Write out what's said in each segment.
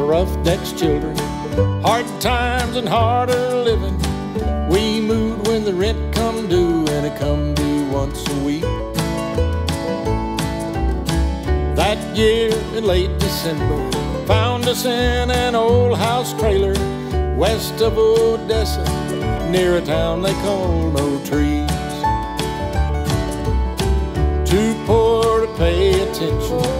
for roughnecks children. Hard times and harder living. We moved when the rent come due, and it come due once a week. That year in late December, found us in an old house trailer west of Odessa, near a town they call Notrees. Too poor to pay attention.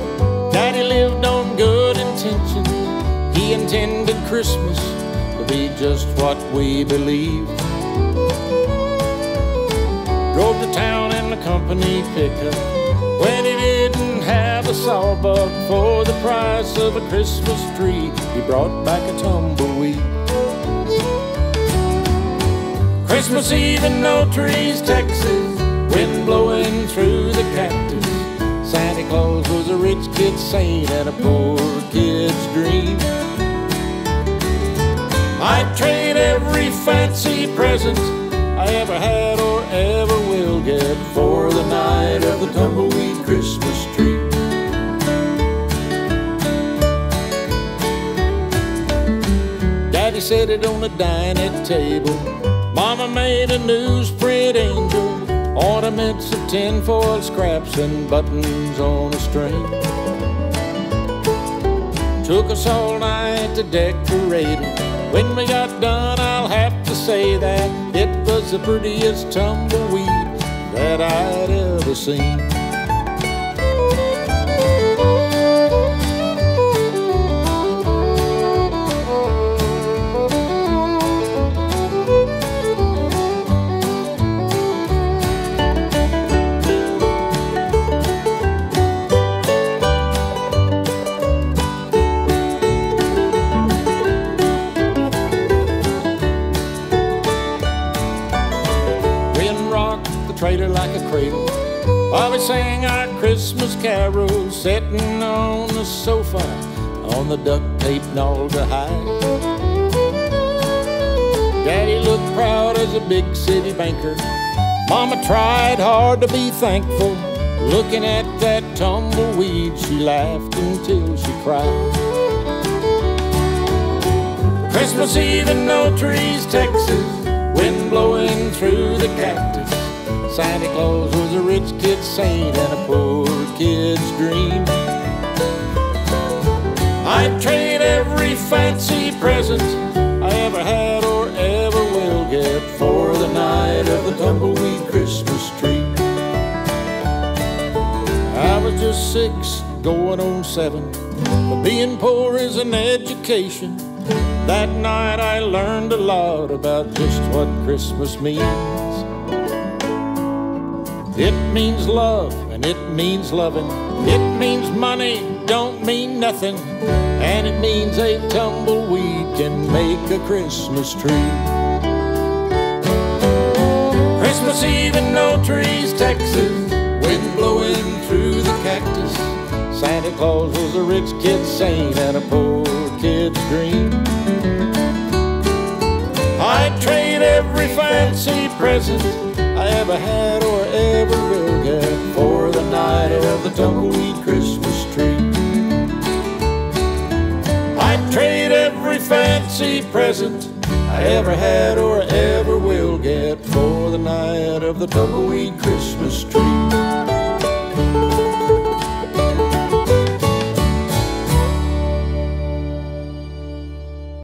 Christmas to be just what we believed. Drove to town in the company pickup when he didn't have a sawbuck for the price of a Christmas tree. He brought back a tumbleweed. Christmas Eve in Notrees, Texas, wind blowing through the cactus. Santa Claus was a rich kid's saint and a poor kid's dream. I'd trade every fancy present I ever had or ever will get for the night of the tumbleweed Christmas tree. Daddy set it on the dining table. Mama made a newsprint angel, ornaments of tinfoil scraps and buttons on a string. Took us all night to decorate. When we got done, I'll have to say that it was the prettiest tumbleweed that I'd ever seen. Like a cradle while we sang our Christmas carols, sitting on the sofa on the duct tape High. Daddy looked proud as a big city banker. Mama tried hard to be thankful. Looking at that tumbleweed, she laughed until she cried. Christmas Eve in Notrees, Texas, Santa Claus was a rich kid's saint and a poor kid's dream. I'd trade every fancy present I ever had or ever will get for the night of the tumbleweed Christmas tree. I was just six, going on seven, but being poor is an education. That night I learned a lot about just what Christmas means. It means love and it means loving. It means money don't mean nothing. And it means a tumbleweed can make a Christmas tree. Christmas Eve in Notrees, Texas, wind blowing through the cactus. Santa Claus was a rich kid's saint and a poor kid's dream. I'd trade every fancy present ever had or ever will get for the night of the tumbleweed Christmas tree. I'd trade every fancy present I ever had or ever will get for the night of the tumbleweed Christmas tree.